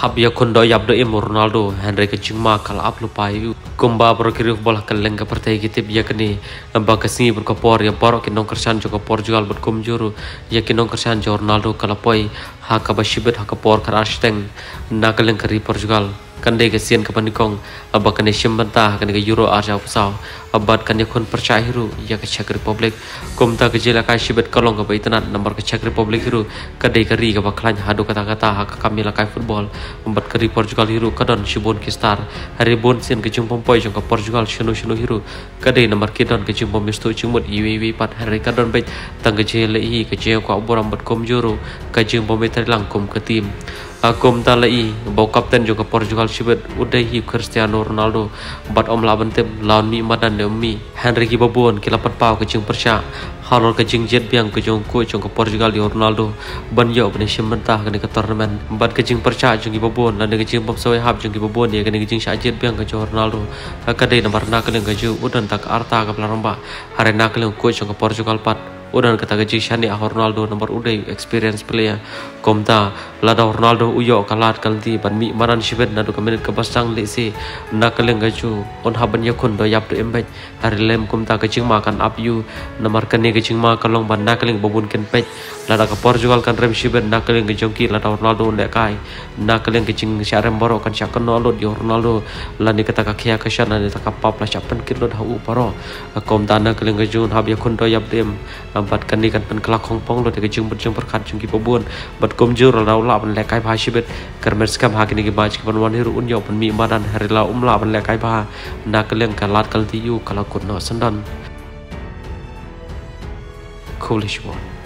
hab ya kundo yab do im Ronaldo Henry ke jingma kal ap lupai kumba berkiri bola kaleng ke partai kitip ya kini namba ke sini berkopor ya borok kinong kersan juga Portugal berkum juru. Ya kinong kersan jo Ronaldo kalapoi ha kabashibet ha kapor kar arsteng nakaleng kari Portugal kande ke sian ke panikong abak kane shimbanta kane ke euro arja pusau. Abat kane kon percaya hiru ya ke Czech Republic. Komta ke jela kai shibet kalong ke baitana nomor ke Czech Republic hiru. Kade ke ri ke baklan hadu kata-kata ha ke kami lakai football. Membat ke Portugal hiru kadon shibon ke star. Hari bon ke poi jong ke Portugal shinu shinu hiru. Kade nomor ke don ke jumpom mistu jumut iwi pat hari kadon bet tang ke jela i ke jela ko aboram bat kom juru. Ke jumpom metri langkum ke tim. Akum talai bau kapten juga Portugal sibet udah hi Cristiano Ronaldo bat om laban tim lawan mi madan de mi Henry ki babon kilapat pau ke jing persya halor ke jing jet biang ke jong ku jong ke Portugal di Ronaldo ban yo bene sim mentah ke ke tournament bat ke jing persya jong ki babon lan ke jing pom soe hab jong ki babon ya ke ke jing sya jet biang ke jong Ronaldo ka de nomor nak ke ke ju udan tak arta ke pelaramba hari nak ke ku jong ke Portugal pat udan kata gaji shani a Ronaldo nomor uday experience player komta lada Ronaldo uyo kalat kalti ban mi maran shibet nadu kamenit ke basang le si nakaleng gaju on haban yakun do yap do embek hari lem komta gajing makan up you nomor kene gajing ma kalong ban nakaleng babun ken pek lada ke Portugal kan rem shibet nakaleng gajongki lada Ronaldo le kai. Nakaleng gajing syarem boro kan syakan no Ronaldo. Lani kata kakia kashan lani taka pap la syapan kilo dah u paro. Komta nakaleng gajun hab yakun do yap dem bat kan kan pen kelak hong pong lo de jung berjung perkat jung ki pobun bat kom jur la la ban le kai bha shibet kermer skam ha kini ki baj ki ban wan hiru un yo pan mi madan hari la um la ban le kai bha na keleng kalat kal ti yu kala kun no sandan coolish one